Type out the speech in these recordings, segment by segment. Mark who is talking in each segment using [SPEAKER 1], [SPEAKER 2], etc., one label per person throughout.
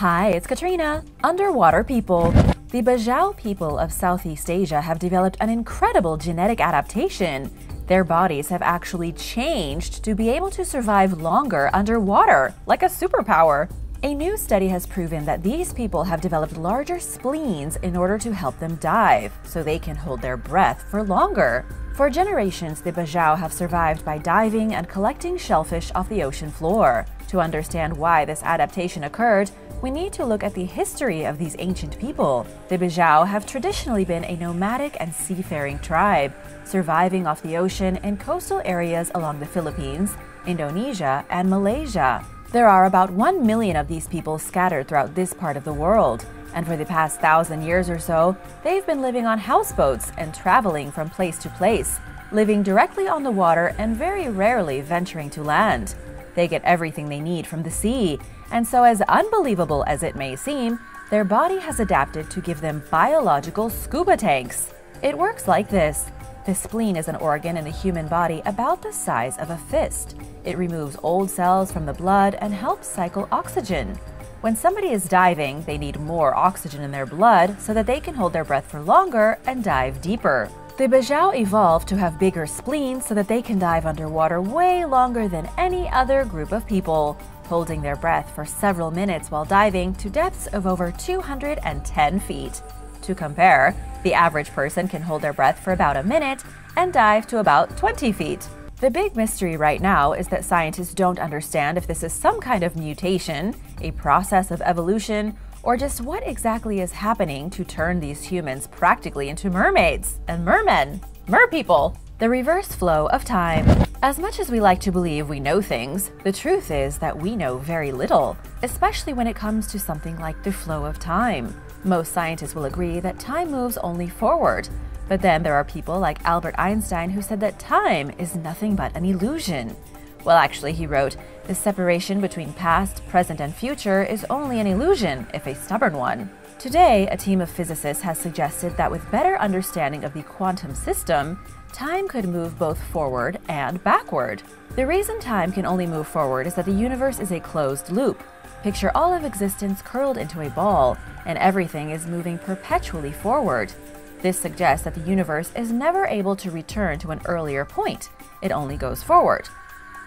[SPEAKER 1] Hi, it's Katrina. Underwater people. The Bajau people of Southeast Asia have developed an incredible genetic adaptation. Their bodies have actually changed to be able to survive longer underwater, like a superpower. A new study has proven that these people have developed larger spleens in order to help them dive, so they can hold their breath for longer. For generations, the Bajau have survived by diving and collecting shellfish off the ocean floor. To understand why this adaptation occurred, we need to look at the history of these ancient people. The Bajau have traditionally been a nomadic and seafaring tribe, surviving off the ocean in coastal areas along the Philippines, Indonesia, and Malaysia. There are about 1 million of these people scattered throughout this part of the world, and for the past thousand years or so, they've been living on houseboats and traveling from place to place, living directly on the water and very rarely venturing to land. They get everything they need from the sea, and so, as unbelievable as it may seem, their body has adapted to give them biological scuba tanks. It works like this the spleen is an organ in the human body about the size of a fist. It removes old cells from the blood and helps cycle oxygen. When somebody is diving, they need more oxygen in their blood so that they can hold their breath for longer and dive deeper. The Bajau evolved to have bigger spleens so that they can dive underwater way longer than any other group of people, holding their breath for several minutes while diving to depths of over 210 feet. To compare, the average person can hold their breath for about a minute and dive to about 20 feet. The big mystery right now is that scientists don't understand if this is some kind of mutation, a process of evolution, or just what exactly is happening to turn these humans practically into mermaids and mermen, merpeople. The reverse flow of time. As much as we like to believe we know things, the truth is that we know very little, especially when it comes to something like the flow of time. Most scientists will agree that time moves only forward, but then there are people like Albert Einstein who said that time is nothing but an illusion. Well, actually, he wrote, the separation between past, present, and future is only an illusion, if a stubborn one. Today, a team of physicists has suggested that with better understanding of the quantum system, time could move both forward and backward. The reason time can only move forward is that the universe is a closed loop. Picture all of existence curled into a ball, and everything is moving perpetually forward. This suggests that the universe is never able to return to an earlier point, it only goes forward.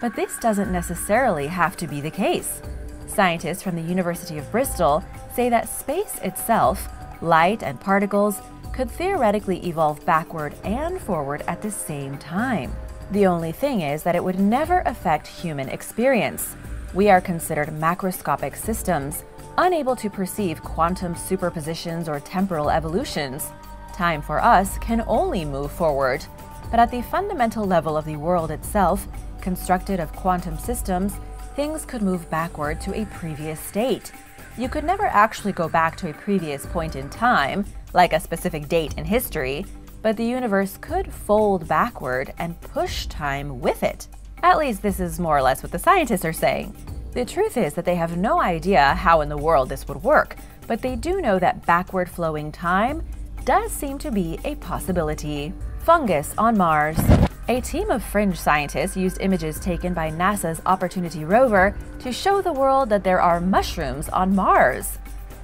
[SPEAKER 1] But this doesn't necessarily have to be the case. Scientists from the University of Bristol say that space itself, light and particles, could theoretically evolve backward and forward at the same time. The only thing is that it would never affect human experience. We are considered macroscopic systems, unable to perceive quantum superpositions or temporal evolutions. Time for us can only move forward. But at the fundamental level of the world itself, constructed of quantum systems, things could move backward to a previous state. You could never actually go back to a previous point in time, like a specific date in history, but the universe could fold backward and push time with it. At least this is more or less what the scientists are saying. The truth is that they have no idea how in the world this would work, but they do know that backward flowing time does seem to be a possibility. Fungus on Mars. A team of fringe scientists used images taken by NASA's Opportunity rover to show the world that there are mushrooms on Mars.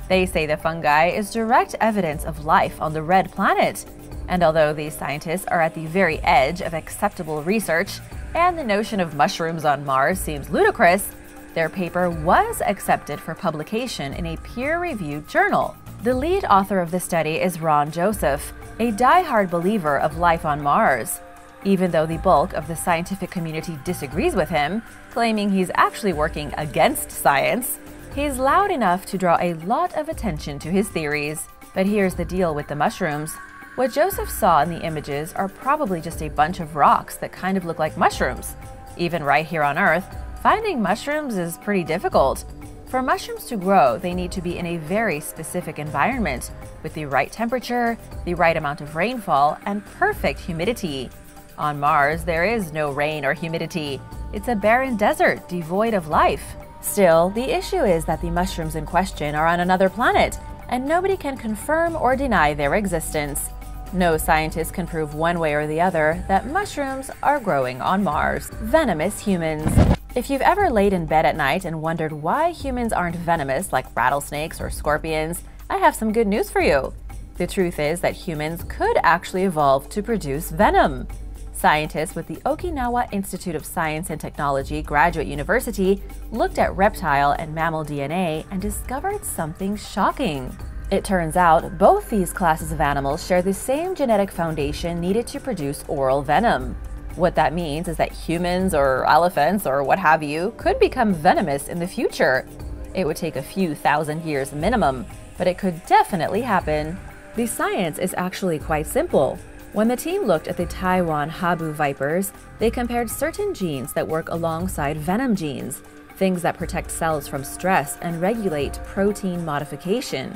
[SPEAKER 1] They say the fungi is direct evidence of life on the red planet. And although these scientists are at the very edge of acceptable research, and the notion of mushrooms on Mars seems ludicrous, their paper was accepted for publication in a peer reviewed journal. The lead author of the study is Rhawn Joseph, a die-hard believer of life on Mars. Even though the bulk of the scientific community disagrees with him, claiming he's actually working against science, he's loud enough to draw a lot of attention to his theories. But here's the deal with the mushrooms. What Joseph saw in the images are probably just a bunch of rocks that kind of look like mushrooms. Even right here on Earth, finding mushrooms is pretty difficult. For mushrooms to grow, they need to be in a very specific environment with the right temperature, the right amount of rainfall, and perfect humidity. On Mars, there is no rain or humidity. It's a barren desert devoid of life. Still, the issue is that the mushrooms in question are on another planet, and nobody can confirm or deny their existence. No scientist can prove one way or the other that mushrooms are growing on Mars. Venomous humans. If you've ever laid in bed at night and wondered why humans aren't venomous like rattlesnakes or scorpions, I have some good news for you. The truth is that humans could actually evolve to produce venom. Scientists with the Okinawa Institute of Science and Technology Graduate University looked at reptile and mammal DNA and discovered something shocking. It turns out both these classes of animals share the same genetic foundation needed to produce oral venom. What that means is that humans or elephants or what have you could become venomous in the future. It would take a few thousand years minimum, but it could definitely happen. The science is actually quite simple. When the team looked at the Taiwan Habu vipers, they compared certain genes that work alongside venom genes, things that protect cells from stress and regulate protein modification.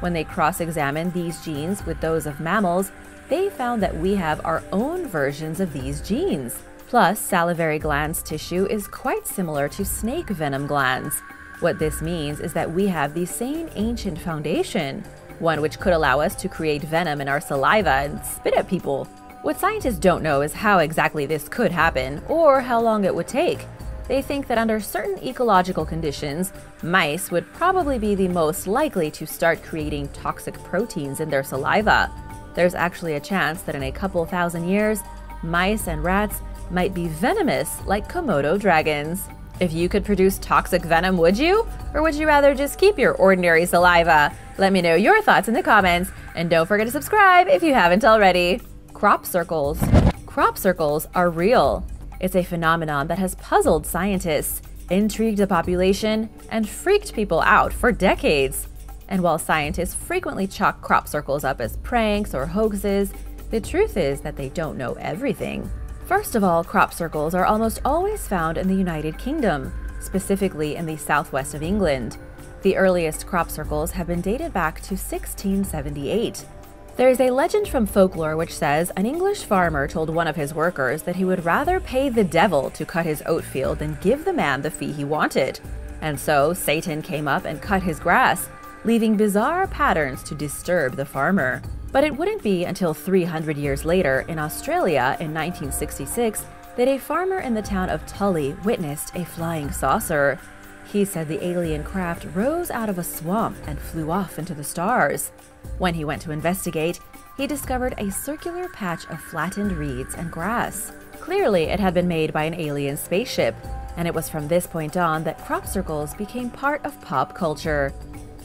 [SPEAKER 1] When they cross examined these genes with those of mammals, they found that we have our own versions of these genes. Plus, salivary glands tissue is quite similar to snake venom glands. What this means is that we have the same ancient foundation one which could allow us to create venom in our saliva and spit at people. What scientists don't know is how exactly this could happen, or how long it would take. They think that under certain ecological conditions, mice would probably be the most likely to start creating toxic proteins in their saliva. There's actually a chance that in a couple thousand years, mice and rats might be venomous like Komodo dragons. If you could produce toxic venom, would you? Or would you rather just keep your ordinary saliva? Let me know your thoughts in the comments, and don't forget to subscribe if you haven't already. Crop circles. Crop circles are real. It's a phenomenon that has puzzled scientists, intrigued the population, and freaked people out for decades. And while scientists frequently chalk crop circles up as pranks or hoaxes, the truth is that they don't know everything. First of all, crop circles are almost always found in the United Kingdom, specifically in the southwest of England. The earliest crop circles have been dated back to 1678. There is a legend from folklore which says an English farmer told one of his workers that he would rather pay the devil to cut his oat field than give the man the fee he wanted. And so Satan came up and cut his grass, leaving bizarre patterns to disturb the farmer. But it wouldn't be until 300 years later in Australia in 1966 that a farmer in the town of Tully witnessed a flying saucer. He said the alien craft rose out of a swamp and flew off into the stars. When he went to investigate, he discovered a circular patch of flattened reeds and grass. Clearly, it had been made by an alien spaceship, and it was from this point on that crop circles became part of pop culture.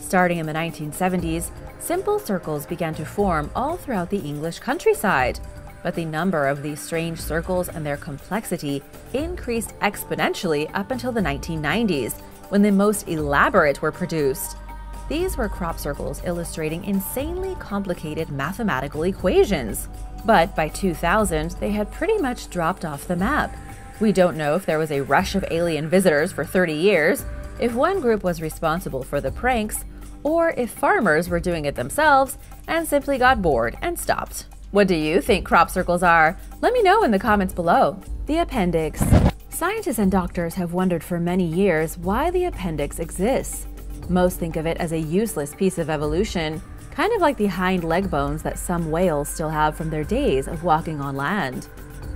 [SPEAKER 1] Starting in the 1970s, simple circles began to form all throughout the English countryside. But the number of these strange circles and their complexity increased exponentially up until the 1990s, when the most elaborate were produced. These were crop circles illustrating insanely complicated mathematical equations. But by 2000, they had pretty much dropped off the map. We don't know if there was a rush of alien visitors for 30 years, if one group was responsible for the pranks, or if farmers were doing it themselves and simply got bored and stopped. What do you think crop circles are? Let me know in the comments below. The appendix. Scientists and doctors have wondered for many years why the appendix exists. Most think of it as a useless piece of evolution, kind of like the hind leg bones that some whales still have from their days of walking on land.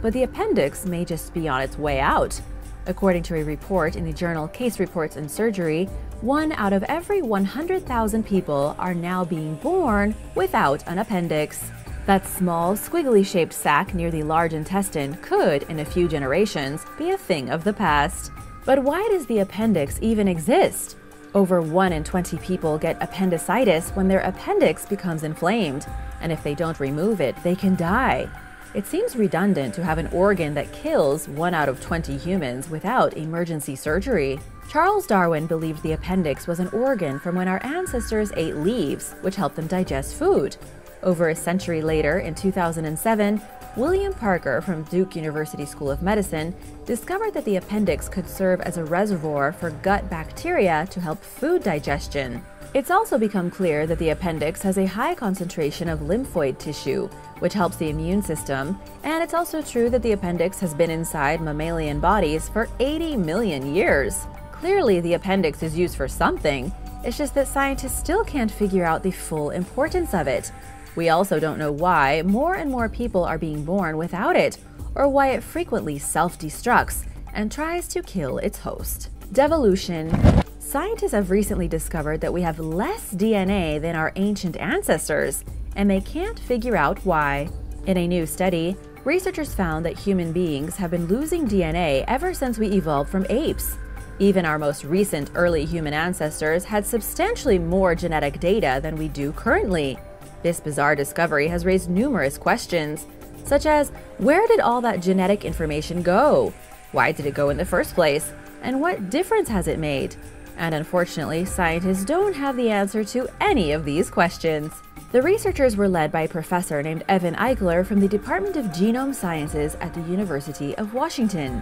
[SPEAKER 1] But the appendix may just be on its way out. According to a report in the journal Case Reports in Surgery, one out of every 100,000 people are now being born without an appendix. That small, squiggly shaped sac near the large intestine could, in a few generations, be a thing of the past. But why does the appendix even exist? Over 1 in 20 people get appendicitis when their appendix becomes inflamed, and if they don't remove it, they can die. It seems redundant to have an organ that kills 1 out of 20 humans without emergency surgery. Charles Darwin believed the appendix was an organ from when our ancestors ate leaves, which helped them digest food. Over a century later, in 2007, William Parker from Duke University School of Medicine discovered that the appendix could serve as a reservoir for gut bacteria to help food digestion. It's also become clear that the appendix has a high concentration of lymphoid tissue, which helps the immune system, and it's also true that the appendix has been inside mammalian bodies for 80 million years. Clearly, the appendix is used for something, it's just that scientists still can't figure out the full importance of it. We also don't know why more and more people are being born without it, or why it frequently self destructs, and tries to kill its host. Devolution. Scientists have recently discovered that we have less DNA than our ancient ancestors, and they can't figure out why. In a new study, researchers found that human beings have been losing DNA ever since we evolved from apes. Even our most recent early human ancestors had substantially more genetic data than we do currently. This bizarre discovery has raised numerous questions, such as where did all that genetic information go? Why did it go in the first place? And what difference has it made? And unfortunately, scientists don't have the answer to any of these questions. The researchers were led by a professor named Evan Eichler from the Department of Genome Sciences at the University of Washington.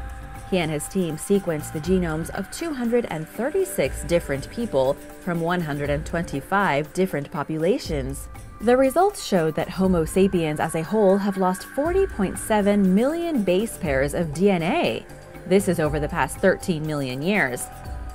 [SPEAKER 1] He and his team sequenced the genomes of 236 different people from 125 different populations. The results showed that Homo sapiens as a whole have lost 40.7 million base pairs of DNA. This is over the past 13 million years.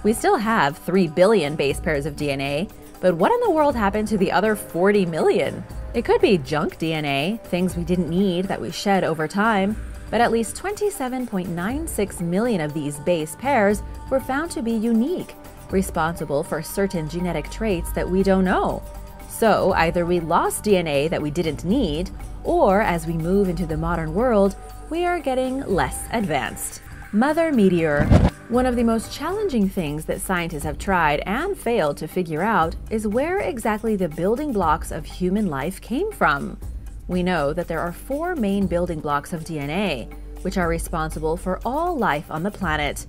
[SPEAKER 1] We still have 3 billion base pairs of DNA, but what in the world happened to the other 40 million? It could be junk DNA, things we didn't need that we shed over time, but at least 27.96 million of these base pairs were found to be unique, responsible for certain genetic traits that we don't know. So either we lost DNA that we didn't need, or as we move into the modern world, we are getting less advanced. Mother Meteor. One of the most challenging things that scientists have tried and failed to figure out is where exactly the building blocks of human life came from. We know that there are four main building blocks of DNA, which are responsible for all life on the planet.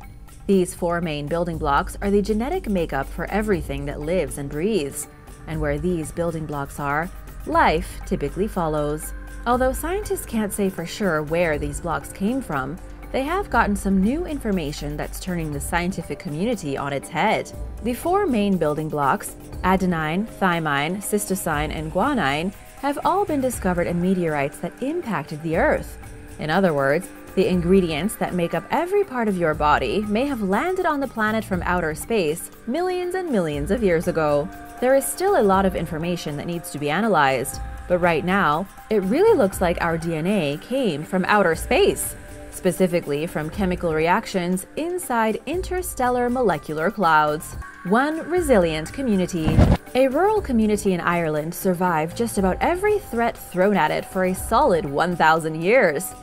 [SPEAKER 1] These four main building blocks are the genetic makeup for everything that lives and breathes. And where these building blocks are, life typically follows. Although scientists can't say for sure where these blocks came from, they have gotten some new information that's turning the scientific community on its head. The four main building blocks, adenine, thymine, cytosine, and guanine, have all been discovered in meteorites that impacted the Earth. In other words, the ingredients that make up every part of your body may have landed on the planet from outer space millions and millions of years ago. There is still a lot of information that needs to be analyzed, but right now, it really looks like our DNA came from outer space, specifically from chemical reactions inside interstellar molecular clouds. One resilient community. A rural community in Ireland survived just about every threat thrown at it for a solid 1,000 years.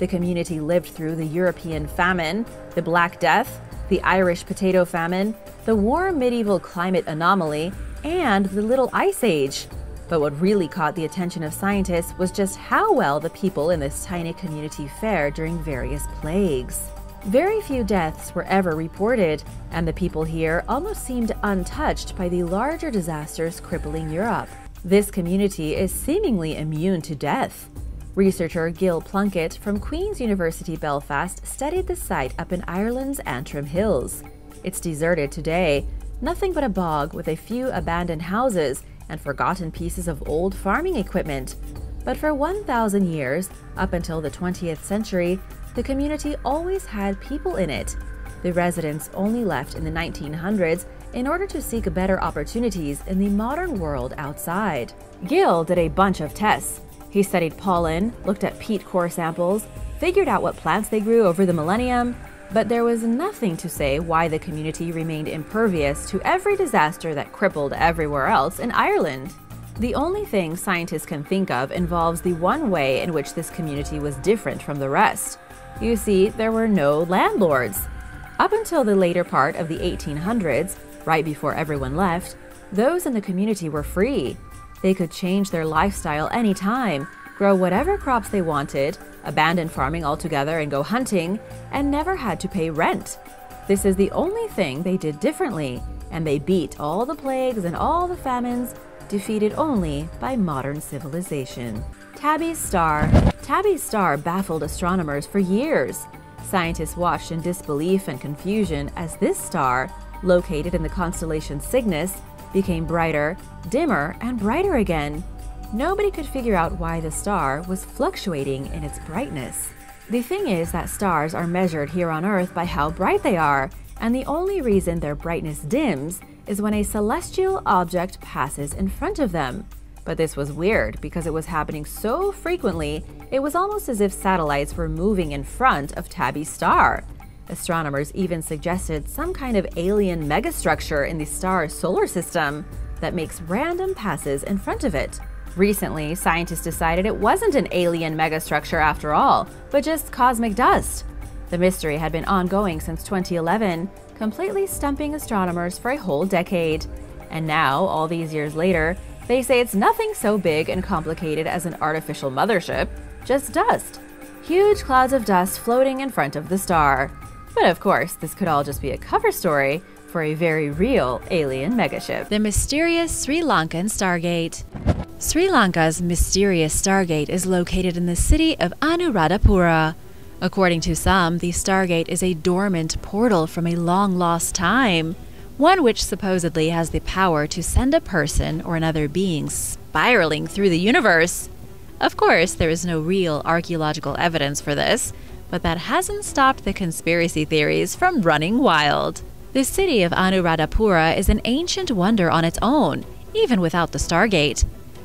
[SPEAKER 1] The community lived through the European famine, the Black Death, the Irish potato famine, the warm medieval climate anomaly, and the Little Ice Age. But what really caught the attention of scientists was just how well the people in this tiny community fared during various plagues. Very few deaths were ever reported, and the people here almost seemed untouched by the larger disasters crippling Europe. This community is seemingly immune to death. Researcher Gill Plunkett from Queen's University Belfast studied the site up in Ireland's Antrim Hills. It's deserted today, nothing but a bog with a few abandoned houses and forgotten pieces of old farming equipment. But for 1,000 years, up until the 20th century, the community always had people in it. The residents only left in the 1900s in order to seek better opportunities in the modern world outside. Gill did a bunch of tests. He studied pollen, looked at peat core samples, figured out what plants they grew over the millennium, but there was nothing to say why the community remained impervious to every disaster that crippled everywhere else in Ireland. The only thing scientists can think of involves the one way in which this community was different from the rest. You see, there were no landlords. Up until the later part of the 1800s, right before everyone left, those in the community were free. They could change their lifestyle anytime, grow whatever crops they wanted, abandon farming altogether and go hunting, and never had to pay rent. This is the only thing they did differently, and they beat all the plagues and all the famines, defeated only by modern civilization. Tabby's star. Tabby's star baffled astronomers for years. Scientists watched in disbelief and confusion as this star, located in the constellation Cygnus, became brighter, dimmer, and brighter again. Nobody could figure out why the star was fluctuating in its brightness. The thing is that stars are measured here on Earth by how bright they are, and the only reason their brightness dims is when a celestial object passes in front of them. But this was weird because it was happening so frequently, it was almost as if satellites were moving in front of Tabby's star. Astronomers even suggested some kind of alien megastructure in the star's solar system that makes random passes in front of it. Recently, scientists decided it wasn't an alien megastructure after all, but just cosmic dust. The mystery had been ongoing since 2011, completely stumping astronomers for a whole decade. And now, all these years later, they say it's nothing so big and complicated as an artificial mothership, just dust. Huge clouds of dust floating in front of the star. But of course, this could all just be a cover story for a very real alien megaship.
[SPEAKER 2] The mysterious Sri Lankan Stargate. Sri Lanka's mysterious Stargate is located in the city of Anuradhapura. According to some, the Stargate is a dormant portal from a long lost time, one which supposedly has the power to send a person or another being spiraling through the universe. Of course, there is no real archaeological evidence for this, but that hasn't stopped the conspiracy theories from running wild. The city of Anuradhapura is an ancient wonder on its own, even without the Stargate.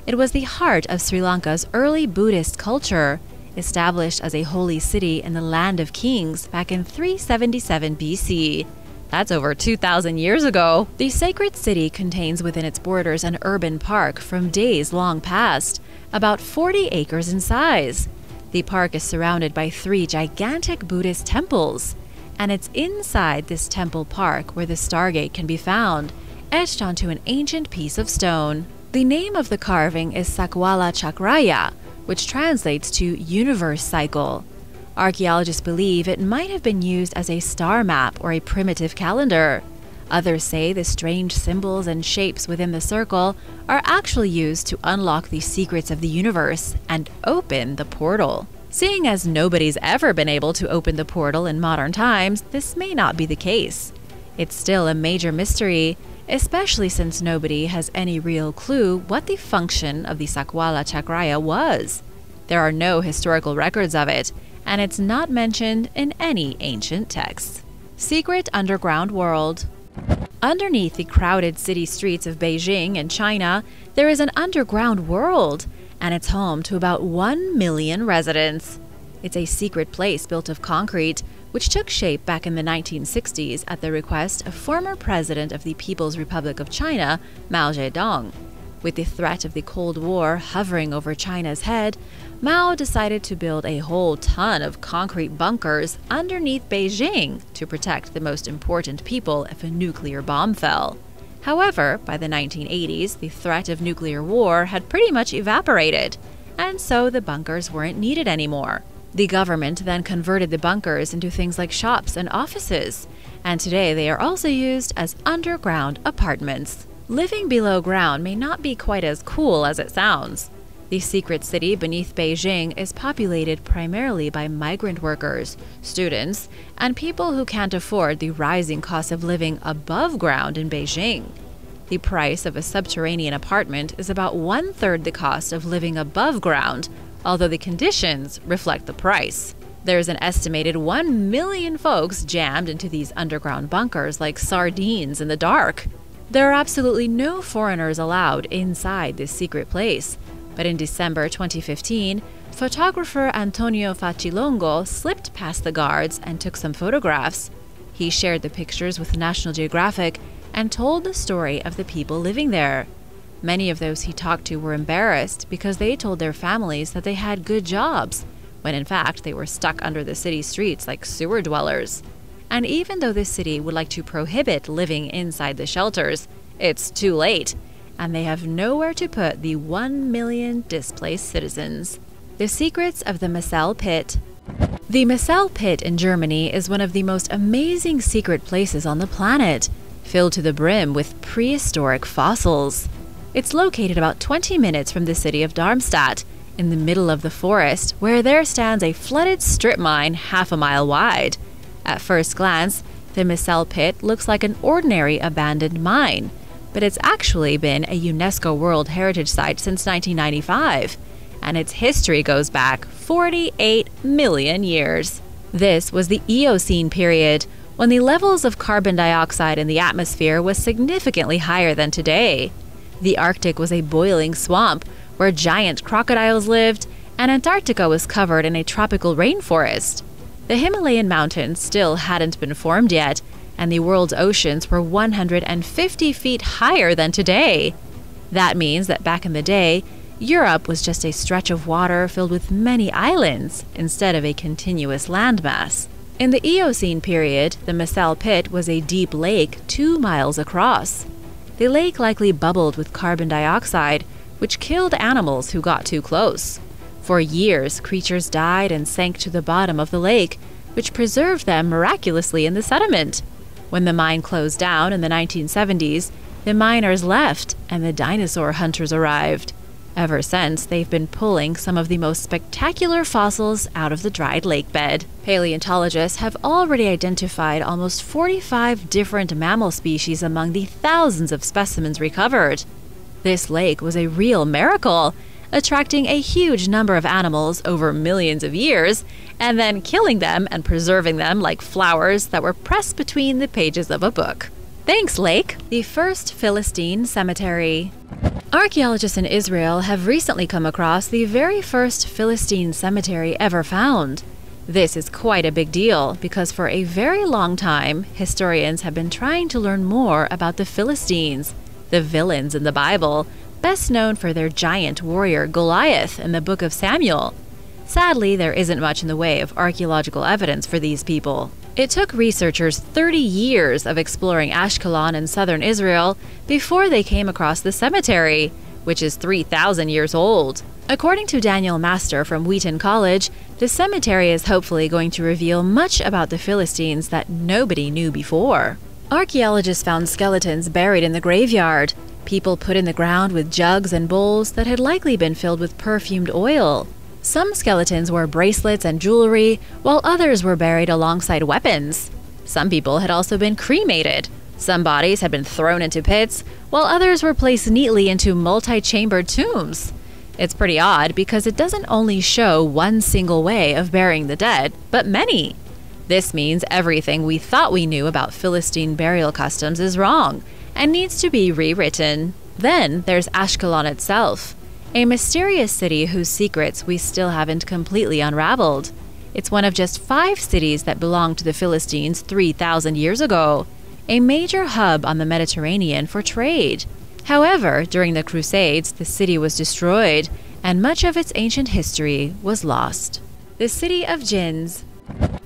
[SPEAKER 2] It was the heart of Sri Lanka's early Buddhist culture, established as a holy city in the Land of Kings back in 377 BC. That's over 2,000 years ago. The sacred city contains within its borders an urban park from days long past, about 40 acres in size. The park is surrounded by three gigantic Buddhist temples, and it's inside this temple park where the Stargate can be found, etched onto an ancient piece of stone. The name of the carving is Sakwala Chakraya, which translates to universe cycle. Archaeologists believe it might have been used as a star map or a primitive calendar. Others say the strange symbols and shapes within the circle are actually used to unlock the secrets of the universe and open the portal. Seeing as nobody's ever been able to open the portal in modern times, this may not be the case. It's still a major mystery, especially since nobody has any real clue what the function of the Sakwala Chakraya was. There are no historical records of it, and it's not mentioned in any ancient texts. Secret Underground World Underneath the crowded city streets of Beijing and China, there is an underground world, and it's home to about 1 million residents. It's a secret place built of concrete, which took shape back in the 1960s at the request of former President of the People's Republic of China, Mao Zedong. With the threat of the Cold War hovering over China's head, Mao decided to build a whole ton of concrete bunkers underneath Beijing to protect the most important people if a nuclear bomb fell. However, by the 1980s, the threat of nuclear war had pretty much evaporated, and so the bunkers weren't needed anymore. The government then converted the bunkers into things like shops and offices, and today they are also used as underground apartments. Living below ground may not be quite as cool as it sounds. The secret city beneath Beijing is populated primarily by migrant workers, students, and people who can't afford the rising cost of living above ground in Beijing. The price of a subterranean apartment is about one third the cost of living above ground, although the conditions reflect the price. There's an estimated 1 million folks jammed into these underground bunkers like sardines in the dark. There are absolutely no foreigners allowed inside this secret place. But in December 2015, photographer Antonio Faccilongo slipped past the guards and took some photographs. He shared the pictures with National Geographic and told the story of the people living there. Many of those he talked to were embarrassed because they told their families that they had good jobs, when in fact they were stuck under the city streets like sewer dwellers. And even though the city would like to prohibit living inside the shelters, it's too late and they have nowhere to put the 1 million displaced citizens. The secrets of the Messel Pit. The Messel Pit in Germany is one of the most amazing secret places on the planet, filled to the brim with prehistoric fossils. It's located about 20 minutes from the city of Darmstadt, in the middle of the forest, where there stands a flooded strip mine half a mile wide. At first glance, the Messel Pit looks like an ordinary abandoned mine, but it's actually been a UNESCO World Heritage Site since 1995, and its history goes back 48 million years. This was the Eocene period, when the levels of carbon dioxide in the atmosphere was significantly higher than today. The Arctic was a boiling swamp where giant crocodiles lived, and Antarctica was covered in a tropical rainforest. The Himalayan mountains still hadn't been formed yet, and the world's oceans were 150 feet higher than today. That means that back in the day, Europe was just a stretch of water filled with many islands instead of a continuous landmass. In the Eocene period, the Messel Pit was a deep lake two miles across. The lake likely bubbled with carbon dioxide, which killed animals who got too close. For years, creatures died and sank to the bottom of the lake, which preserved them miraculously in the sediment. When the mine closed down in the 1970s, the miners left and the dinosaur hunters arrived. Ever since, they've been pulling some of the most spectacular fossils out of the dried lake bed. Paleontologists have already identified almost 45 different mammal species among the thousands of specimens recovered. This lake was a real miracle, attracting a huge number of animals over millions of years, and then killing them and preserving them like flowers that were pressed between the pages of a book. Thanks, Lake! The first Philistine cemetery. Archaeologists in Israel have recently come across the very first Philistine cemetery ever found. This is quite a big deal because for a very long time, historians have been trying to learn more about the Philistines, the villains in the Bible, best known for their giant warrior Goliath in the book of Samuel. Sadly, there isn't much in the way of archaeological evidence for these people. It took researchers 30 years of exploring Ashkelon in southern Israel before they came across the cemetery, which is 3,000 years old. According to Daniel Master from Wheaton College, the cemetery is hopefully going to reveal much about the Philistines that nobody knew before. Archaeologists found skeletons buried in the graveyard, people put in the ground with jugs and bowls that had likely been filled with perfumed oil. Some skeletons wore bracelets and jewelry, while others were buried alongside weapons. Some people had also been cremated. Some bodies had been thrown into pits, while others were placed neatly into multi chambered tombs. It's pretty odd because it doesn't only show one single way of burying the dead, but many. This means everything we thought we knew about Philistine burial customs is wrong and needs to be rewritten. Then there's Ashkelon itself a mysterious city whose secrets we still haven't completely unraveled. It's one of just five cities that belonged to the Philistines 3,000 years ago, a major hub on the Mediterranean for trade. However, during the Crusades, the city was destroyed, and much of its ancient history was lost. The city of Jinns.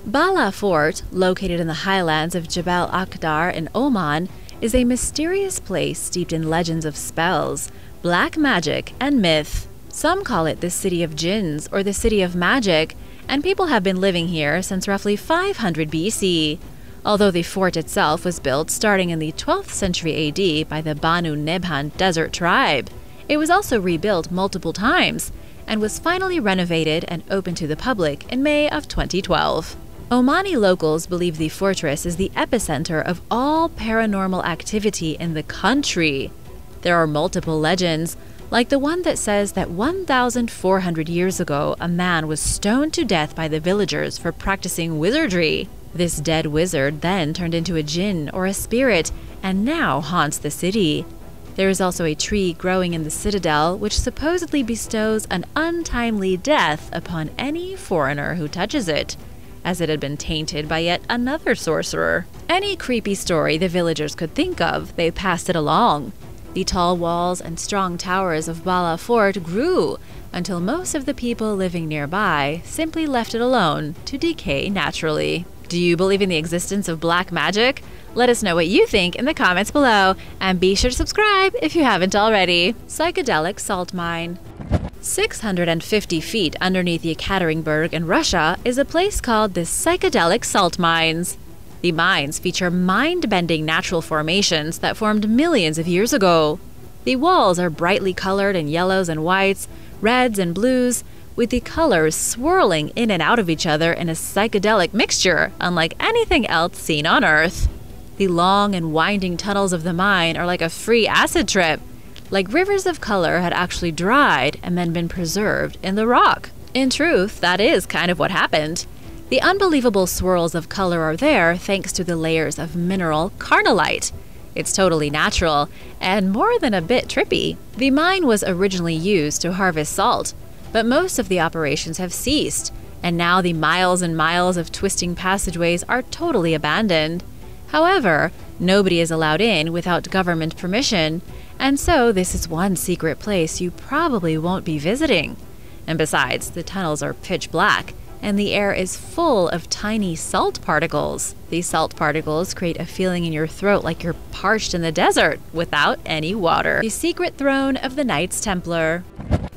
[SPEAKER 2] Bahla Fort, located in the highlands of Jebel Akhdar in Oman, is a mysterious place steeped in legends of spells, black magic, and myth. Some call it the City of Jinns or the City of Magic, and people have been living here since roughly 500 BC. Although the fort itself was built starting in the 12th century AD by the Banu Nibhan desert tribe, it was also rebuilt multiple times and was finally renovated and opened to the public in May of 2012. Omani locals believe the fortress is the epicenter of all paranormal activity in the country. There are multiple legends, like the one that says that 1,400 years ago, a man was stoned to death by the villagers for practicing wizardry. This dead wizard then turned into a jinn or a spirit and now haunts the city. There is also a tree growing in the citadel which supposedly bestows an untimely death upon any foreigner who touches it, as it had been tainted by yet another sorcerer. Any creepy story the villagers could think of, they passed it along. The tall walls and strong towers of Bahla Fort grew until most of the people living nearby simply left it alone to decay naturally. Do you believe in the existence of black magic? Let us know what you think in the comments below, and be sure to subscribe if you haven't already. Psychedelic Salt Mine 650 feet underneath Yekaterinburg in Russia is a place called the Psychedelic Salt Mines. The mines feature mind bending natural formations that formed millions of years ago. The walls are brightly colored in yellows and whites, reds and blues, with the colors swirling in and out of each other in a psychedelic mixture unlike anything else seen on Earth. The long and winding tunnels of the mine are like a free acid trip, like rivers of color had actually dried and then been preserved in the rock. In truth, that is kind of what happened. The unbelievable swirls of color are there thanks to the layers of mineral carnallite. It's totally natural and more than a bit trippy. The mine was originally used to harvest salt, but most of the operations have ceased, and now the miles and miles of twisting passageways are totally abandoned. However, nobody is allowed in without government permission, and so this is one secret place you probably won't be visiting. And besides, the tunnels are pitch black, and the air is full of tiny salt particles. These salt particles create a feeling in your throat like you're parched in the desert without any water. The secret throne of the Knights Templar.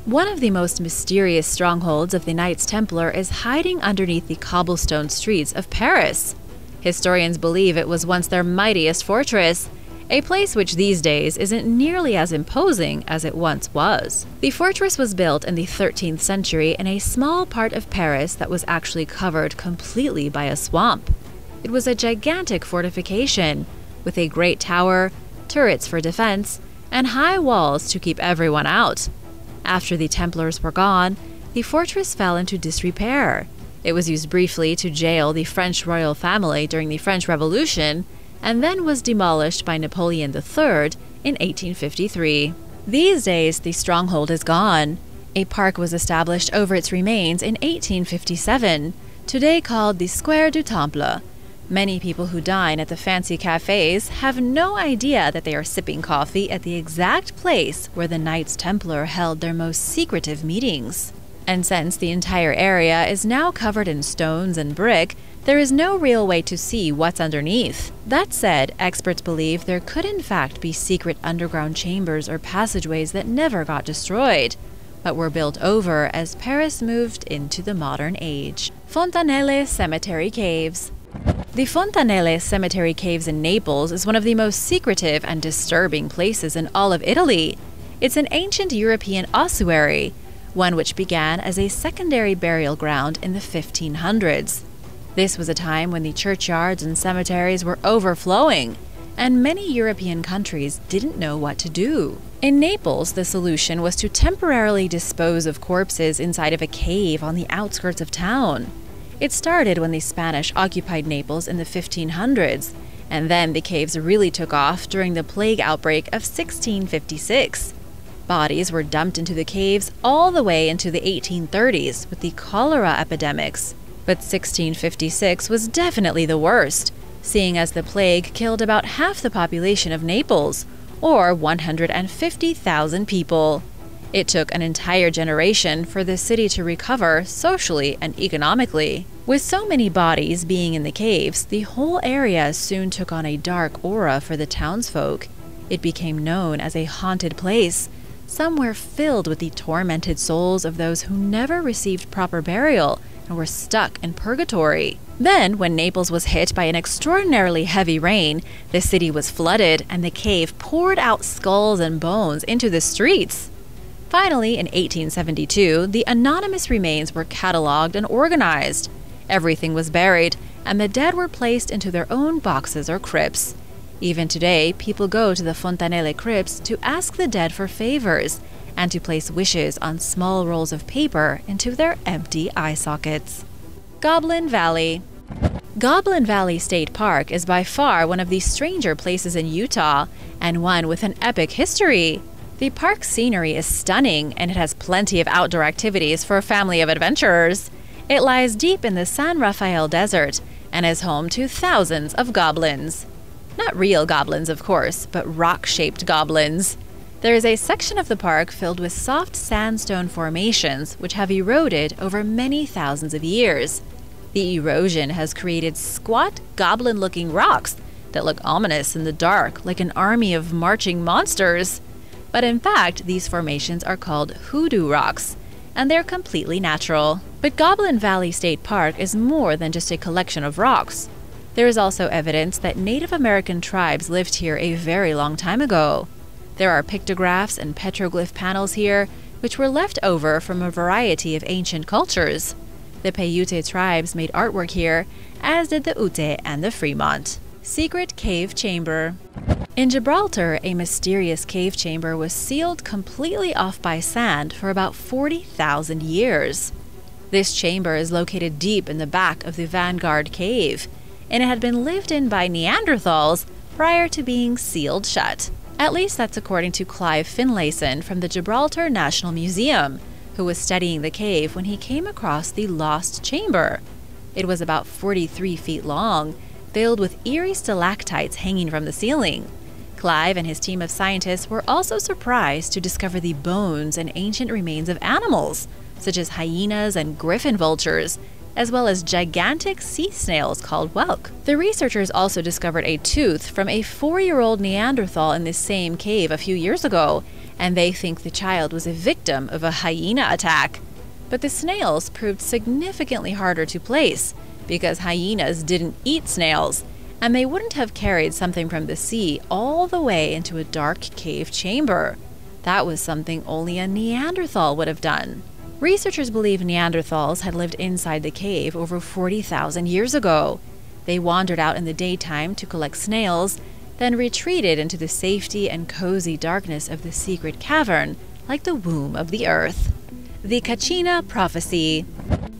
[SPEAKER 2] One of the most mysterious strongholds of the Knights Templar is hiding underneath the cobblestone streets of Paris. Historians believe it was once their mightiest fortress, a place which these days isn't nearly as imposing as it once was. The fortress was built in the 13th century in a small part of Paris that was actually covered completely by a swamp. It was a gigantic fortification, with a great tower, turrets for defense, and high walls to keep everyone out. After the Templars were gone, the fortress fell into disrepair. It was used briefly to jail the French royal family during the French Revolution and then was demolished by Napoleon III in 1853. These days, the stronghold is gone. A park was established over its remains in 1857, today called the Square du Temple. Many people who dine at the fancy cafes have no idea that they are sipping coffee at the exact place where the Knights Templar held their most secretive meetings. And since the entire area is now covered in stones and brick, there is no real way to see what's underneath. That said, experts believe there could in fact be secret underground chambers or passageways that never got destroyed, but were built over as Paris moved into the modern age. Fontanelle Cemetery Caves the Fontanelle Cemetery Caves in Naples is one of the most secretive and disturbing places in all of Italy. It's an ancient European ossuary, one which began as a secondary burial ground in the 1500s. This was a time when the churchyards and cemeteries were overflowing, and many European countries didn't know what to do. In Naples, the solution was to temporarily dispose of corpses inside of a cave on the outskirts of town. It started when the Spanish occupied Naples in the 1500s, and then the caves really took off during the plague outbreak of 1656. Bodies were dumped into the caves all the way into the 1830s with the cholera epidemics. But 1656 was definitely the worst, seeing as the plague killed about half the population of Naples, or 150,000 people. It took an entire generation for the city to recover socially and economically. With so many bodies being in the caves, the whole area soon took on a dark aura for the townsfolk. It became known as a haunted place, somewhere filled with the tormented souls of those who never received proper burial and were stuck in purgatory. Then, when Naples was hit by an extraordinarily heavy rain, the city was flooded and the cave poured out skulls and bones into the streets. Finally, in 1872, the anonymous remains were cataloged and organized. Everything was buried, and the dead were placed into their own boxes or crypts. Even today, people go to the Fontanelle crypts to ask the dead for favors and to place wishes on small rolls of paper into their empty eye sockets. Goblin Valley Goblin Valley State Park is by far one of the stranger places in Utah and one with an epic history. The park's scenery is stunning and it has plenty of outdoor activities for a family of adventurers. It lies deep in the San Rafael Desert and is home to thousands of goblins. Not real goblins, of course, but rock shaped goblins. There is a section of the park filled with soft sandstone formations which have eroded over many thousands of years. The erosion has created squat, goblin looking rocks that look ominous in the dark, like an army of marching monsters. But in fact, these formations are called hoodoo rocks, and they're completely natural. But Goblin Valley State Park is more than just a collection of rocks. There is also evidence that Native American tribes lived here a very long time ago. There are pictographs and petroglyph panels here, which were left over from a variety of ancient cultures. The Paiute tribes made artwork here, as did the Ute and the Fremont. Secret Cave Chamber In Gibraltar, a mysterious cave chamber was sealed completely off by sand for about 40,000 years. This chamber is located deep in the back of the Vanguard Cave, and it had been lived in by Neanderthals prior to being sealed shut. At least that's according to Clive Finlayson from the Gibraltar National Museum, who was studying the cave when he came across the lost chamber. It was about 43 feet long, filled with eerie stalactites hanging from the ceiling. Clive and his team of scientists were also surprised to discover the bones and ancient remains of animals, such as hyenas and griffon vultures, as well as gigantic sea snails called whelk. The researchers also discovered a tooth from a four year old Neanderthal in this same cave a few years ago, and they think the child was a victim of a hyena attack. But the snails proved significantly harder to place because hyenas didn't eat snails and they wouldn't have carried something from the sea all the way into a dark cave chamber. That was something only a Neanderthal would have done. Researchers believe Neanderthals had lived inside the cave over 40,000 years ago. They wandered out in the daytime to collect snails, then retreated into the safety and cozy darkness of the secret cavern, like the womb of the earth. The Kachina Prophecy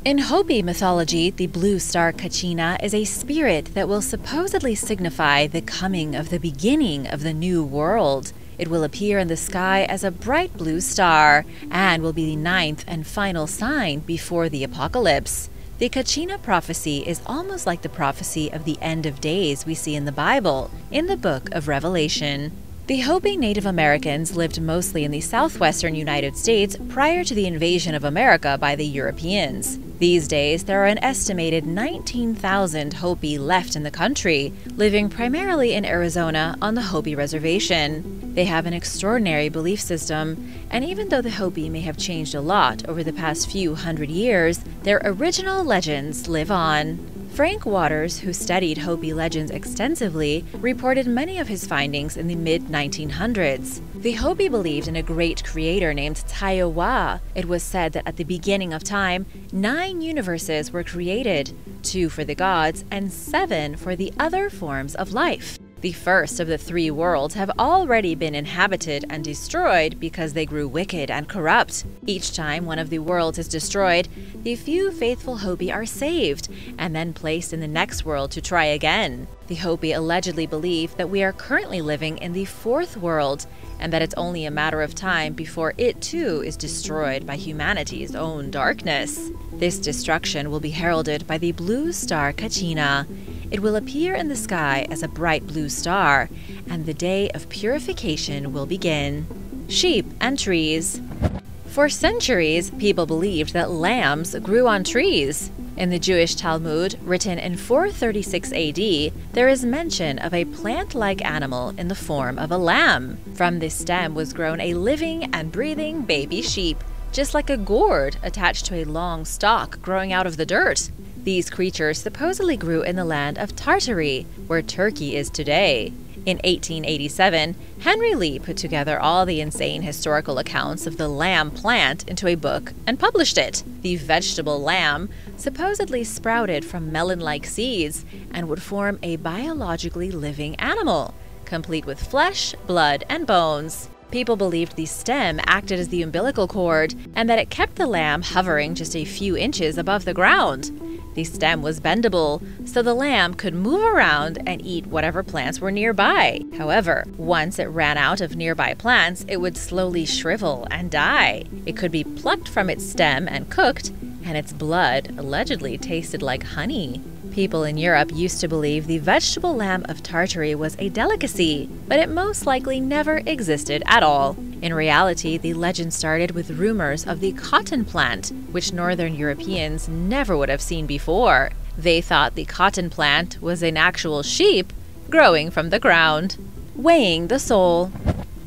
[SPEAKER 2] in Hopi mythology, the blue star Kachina is a spirit that will supposedly signify the coming of the beginning of the new world. It will appear in the sky as a bright blue star and will be the ninth and final sign before the apocalypse. The Kachina prophecy is almost like the prophecy of the end of days we see in the Bible, in the book of Revelation. The Hopi Native Americans lived mostly in the southwestern United States prior to the invasion of America by the Europeans. These days, there are an estimated 19,000 Hopi left in the country, living primarily in Arizona on the Hopi Reservation. They have an extraordinary belief system, and even though the Hopi may have changed a lot over the past few hundred years, their original legends live on. Frank Waters, who studied Hopi legends extensively, reported many of his findings in the mid 1900s. The Hopi believed in a great creator named Taiowa. It was said that at the beginning of time, nine universes were created two for the gods and seven for the other forms of life. The first of the three worlds have already been inhabited and destroyed because they grew wicked and corrupt. Each time one of the worlds is destroyed, the few faithful Hopi are saved and then placed in the next world to try again. The Hopi allegedly believe that we are currently living in the fourth world and that it's only a matter of time before it too is destroyed by humanity's own darkness. This destruction will be heralded by the blue star Kachina it will appear in the sky as a bright blue star, and the day of purification will begin. Sheep and trees. For centuries, people believed that lambs grew on trees. In the Jewish Talmud, written in 436 AD, there is mention of a plant like animal in the form of a lamb. From this stem was grown a living and breathing baby sheep, just like a gourd attached to a long stalk growing out of the dirt. These creatures supposedly grew in the land of Tartary, where Turkey is today. In 1887, Henry Lee put together all the insane historical accounts of the lamb plant into a book and published it. The vegetable lamb supposedly sprouted from melon like seeds and would form a biologically living animal, complete with flesh, blood, and bones. People believed the stem acted as the umbilical cord and that it kept the lamb hovering just a few inches above the ground. The stem was bendable, so the lamb could move around and eat whatever plants were nearby. However, once it ran out of nearby plants, it would slowly shrivel and die. It could be plucked from its stem and cooked, and its blood allegedly tasted like honey. People in Europe used to believe the vegetable lamb of Tartary was a delicacy, but it most likely never existed at all. In reality, the legend started with rumors of the cotton plant, which northern Europeans never would have seen before. They thought the cotton plant was an actual sheep growing from the ground. Weighing the soul.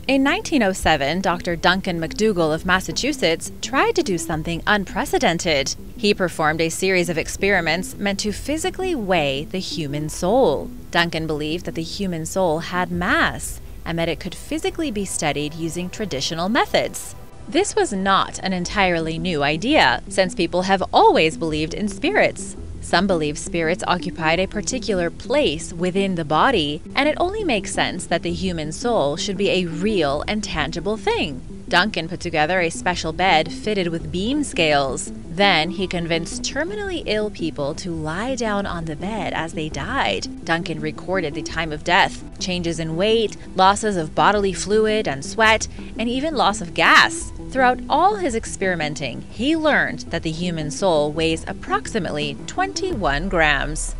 [SPEAKER 2] In 1907, Dr. Duncan MacDougall of Massachusetts tried to do something unprecedented. He performed a series of experiments meant to physically weigh the human soul. Duncan believed that the human soul had mass and that it could physically be studied using traditional methods. This was not an entirely new idea, since people have always believed in spirits. Some believe spirits occupied a particular place within the body, and it only makes sense that the human soul should be a real and tangible thing. Duncan put together a special bed fitted with beam scales. Then he convinced terminally ill people to lie down on the bed as they died. Duncan recorded the time of death, changes in weight, losses of bodily fluid and sweat, and even loss of gas. Throughout all his experimenting, he learned that the human soul weighs approximately 21 grams.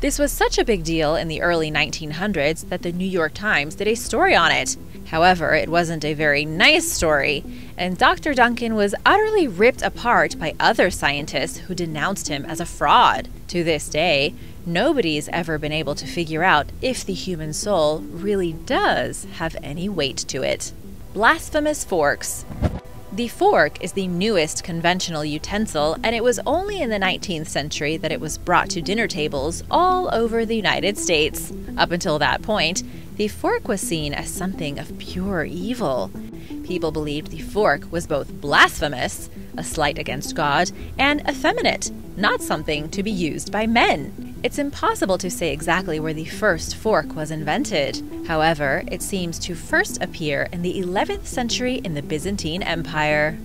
[SPEAKER 2] This was such a big deal in the early 1900s that the New York Times did a story on it. However, it wasn't a very nice story, and Dr. Duncan was utterly ripped apart by other scientists who denounced him as a fraud. To this day, nobody's ever been able to figure out if the human soul really does have any weight to it. Blasphemous forks. The fork is the newest conventional utensil, and it was only in the 19th century that it was brought to dinner tables all over the United States. Up until that point, the fork was seen as something of pure evil. People believed the fork was both blasphemous, a slight against God, and effeminate, not something to be used by men. It's impossible to say exactly where the first fork was invented. However, it seems to first appear in the 11th century in the Byzantine Empire.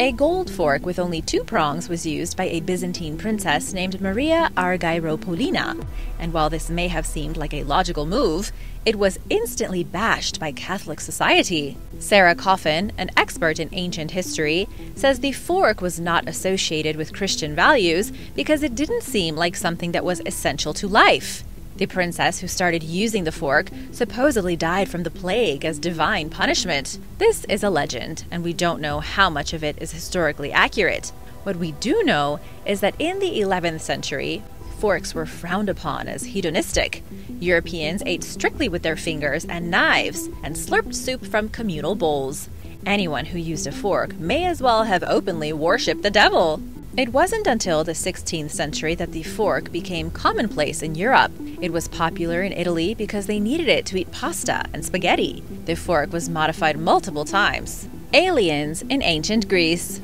[SPEAKER 2] A gold fork with only two prongs was used by a Byzantine princess named Maria Argyropolina, and while this may have seemed like a logical move, it was instantly bashed by Catholic society. Sarah Coffin, an expert in ancient history, says the fork was not associated with Christian values because it didn't seem like something that was essential to life. The princess who started using the fork supposedly died from the plague as divine punishment. This is a legend, and we don't know how much of it is historically accurate. What we do know is that in the 11th century, forks were frowned upon as hedonistic. Europeans ate strictly with their fingers and knives and slurped soup from communal bowls. Anyone who used a fork may as well have openly worshipped the devil. It wasn't until the 16th century that the fork became commonplace in Europe. It was popular in Italy because they needed it to eat pasta and spaghetti. The fork was modified multiple times. Aliens in ancient Greece.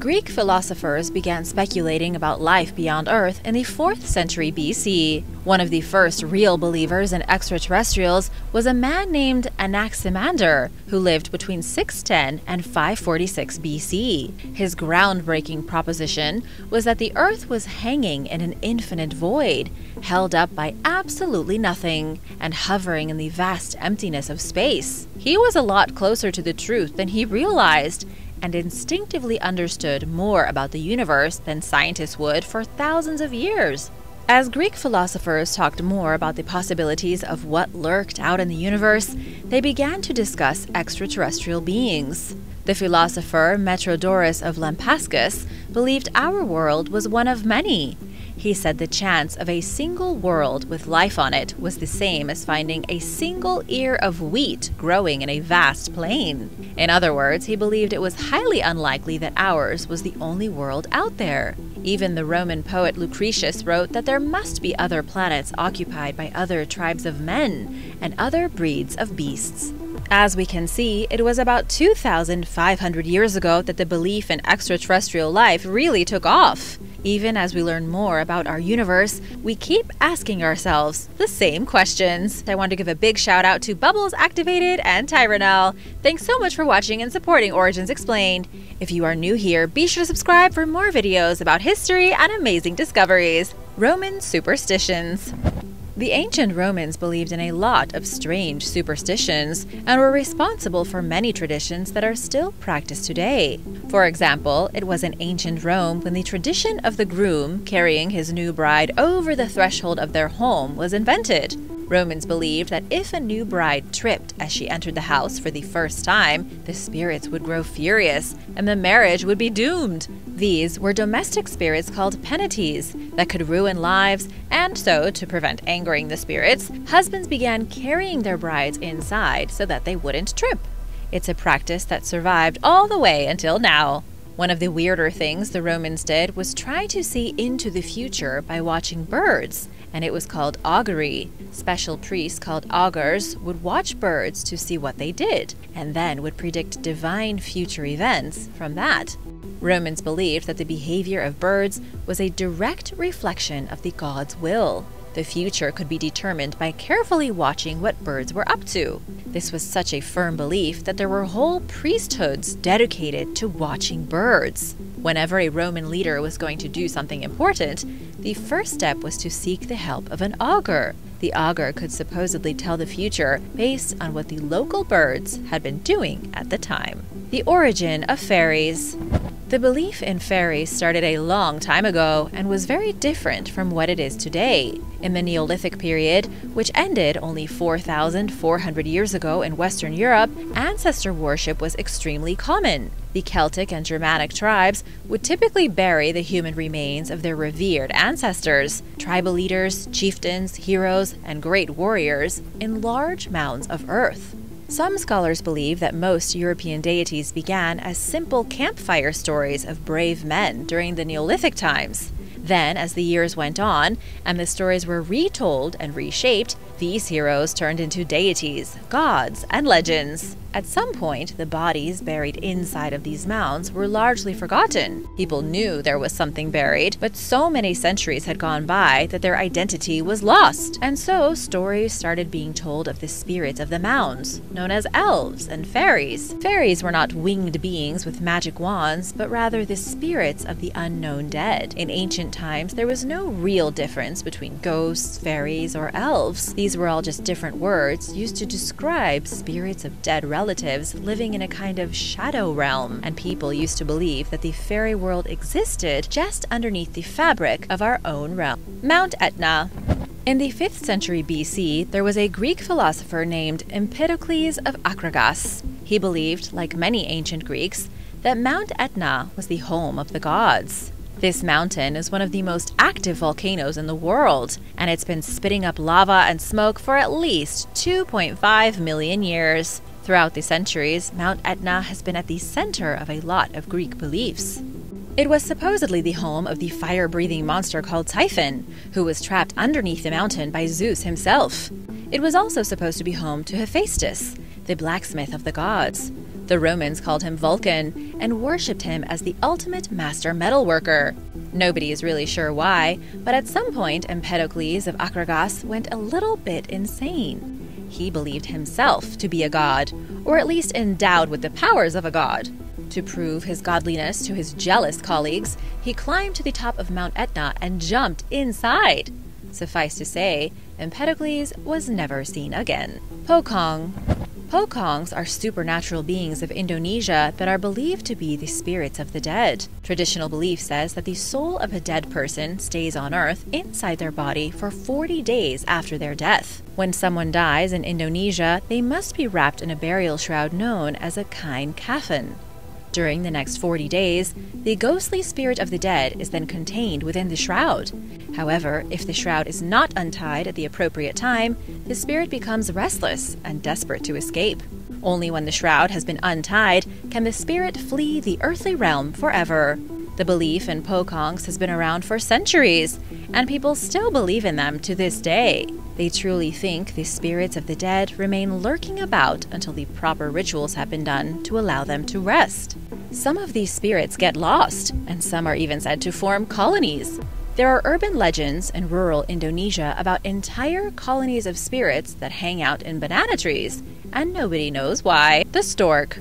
[SPEAKER 2] Greek philosophers began speculating about life beyond Earth in the 4th century BC. One of the first real believers in extraterrestrials was a man named Anaximander, who lived between 610 and 546 BC. His groundbreaking proposition was that the Earth was hanging in an infinite void, held up by absolutely nothing, and hovering in the vast emptiness of space. He was a lot closer to the truth than he realized and instinctively understood more about the universe than scientists would for thousands of years. As Greek philosophers talked more about the possibilities of what lurked out in the universe, they began to discuss extraterrestrial beings. The philosopher Metrodorus of Lampsacus believed our world was one of many, he said the chance of a single world with life on it was the same as finding a single ear of wheat growing in a vast plain. In other words, he believed it was highly unlikely that ours was the only world out there. Even the Roman poet Lucretius wrote that there must be other planets occupied by other tribes of men and other breeds of beasts. As we can see, it was about 2,500 years ago that the belief in extraterrestrial life really took off. Even as we learn more about our universe, we keep asking ourselves the same questions. I want to give a big shout out to Bubbles Activated and Tyrannel. Thanks so much for watching and supporting Origins Explained. If you are new here, be sure to subscribe for more videos about history and amazing discoveries. Roman superstitions. The ancient Romans believed in a lot of strange superstitions and were responsible for many traditions that are still practiced today. For example, it was in ancient Rome when the tradition of the groom carrying his new bride over the threshold of their home was invented. Romans believed that if a new bride tripped as she entered the house for the first time, the spirits would grow furious and the marriage would be doomed. These were domestic spirits called penates that could ruin lives, and so, to prevent angering the spirits, husbands began carrying their brides inside so that they wouldn't trip. It's a practice that survived all the way until now. One of the weirder things the Romans did was try to see into the future by watching birds and it was called augury. Special priests called augurs would watch birds to see what they did, and then would predict divine future events from that. Romans believed that the behavior of birds was a direct reflection of the god's will. The future could be determined by carefully watching what birds were up to. This was such a firm belief that there were whole priesthoods dedicated to watching birds. Whenever a Roman leader was going to do something important, the first step was to seek the help of an augur. The augur could supposedly tell the future based on what the local birds had been doing at the time. The origin of fairies. The belief in fairies started a long time ago and was very different from what it is today. In the Neolithic period, which ended only 4,400 years ago in Western Europe, ancestor worship was extremely common. The Celtic and Germanic tribes would typically bury the human remains of their revered ancestors, tribal leaders, chieftains, heroes, and great warriors, in large mounds of earth. Some scholars believe that most European deities began as simple campfire stories of brave men during the Neolithic times. Then, as the years went on and the stories were retold and reshaped, these heroes turned into deities, gods, and legends. At some point, the bodies buried inside of these mounds were largely forgotten. People knew there was something buried, but so many centuries had gone by that their identity was lost. And so, stories started being told of the spirits of the mounds, known as elves and fairies. Fairies were not winged beings with magic wands, but rather the spirits of the unknown dead. In ancient times, there was no real difference between ghosts, fairies, or elves. These were all just different words used to describe spirits of dead relatives relatives living in a kind of shadow realm, and people used to believe that the fairy world existed just underneath the fabric of our own realm. Mount Etna. In the 5th century BC, there was a Greek philosopher named Empedocles of Akragas. He believed, like many ancient Greeks, that Mount Etna was the home of the gods. This mountain is one of the most active volcanoes in the world, and it's been spitting up lava and smoke for at least 2.5 million years. Throughout the centuries, Mount Etna has been at the center of a lot of Greek beliefs. It was supposedly the home of the fire breathing monster called Typhon, who was trapped underneath the mountain by Zeus himself. It was also supposed to be home to Hephaestus, the blacksmith of the gods. The Romans called him Vulcan and worshipped him as the ultimate master metalworker. Nobody is really sure why, but at some point Empedocles of Akragas went a little bit insane. He believed himself to be a god, or at least endowed with the powers of a god. To prove his godliness to his jealous colleagues, he climbed to the top of Mount Etna and jumped inside. Suffice to say, Empedocles was never seen again. Pocong Pocongs are supernatural beings of Indonesia that are believed to be the spirits of the dead. Traditional belief says that the soul of a dead person stays on earth inside their body for 40 days after their death. When someone dies in Indonesia, they must be wrapped in a burial shroud known as a kain kafan. During the next 40 days, the ghostly spirit of the dead is then contained within the shroud. However, if the shroud is not untied at the appropriate time, the spirit becomes restless and desperate to escape. Only when the shroud has been untied can the spirit flee the earthly realm forever. The belief in Pocongs has been around for centuries, and people still believe in them to this day. They truly think the spirits of the dead remain lurking about until the proper rituals have been done to allow them to rest. Some of these spirits get lost, and some are even said to form colonies. There are urban legends in rural Indonesia about entire colonies of spirits that hang out in banana trees, and nobody knows why. The stork.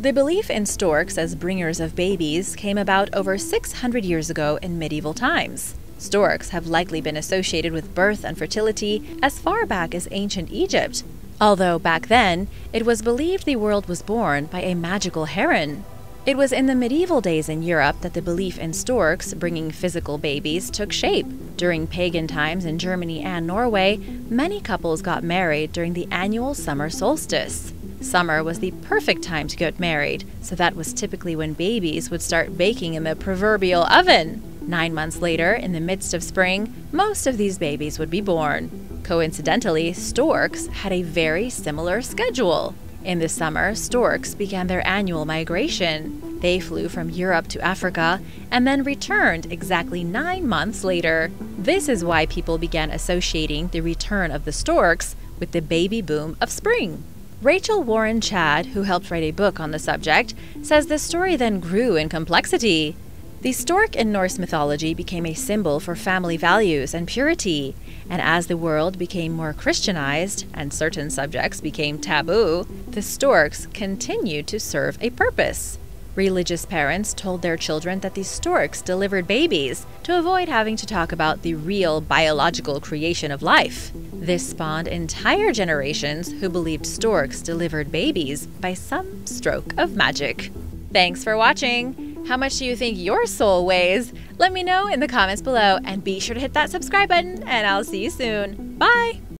[SPEAKER 2] The belief in storks as bringers of babies came about over 600 years ago in medieval times. Storks have likely been associated with birth and fertility as far back as ancient Egypt, although back then it was believed the world was born by a magical heron. It was in the medieval days in Europe that the belief in storks bringing physical babies took shape. During pagan times in Germany and Norway, many couples got married during the annual summer solstice. Summer was the perfect time to get married, so that was typically when babies would start baking in the proverbial oven. Nine months later, in the midst of spring, most of these babies would be born. Coincidentally, storks had a very similar schedule. In the summer, storks began their annual migration. They flew from Europe to Africa and then returned exactly nine months later. This is why people began associating the return of the storks with the baby boom of spring. Rachel Warren Chadd, who helped write a book on the subject, says the story then grew in complexity. The stork in Norse mythology became a symbol for family values and purity, and as the world became more Christianized and certain subjects became taboo, the storks continued to serve a purpose. Religious parents told their children that the storks delivered babies to avoid having to talk about the real biological creation of life. This spawned entire generations who believed storks delivered babies by some stroke of magic. Thanks for watching! How much do you think your soul weighs? Let me know in the comments below and be sure to hit that subscribe button and I'll see you soon. Bye!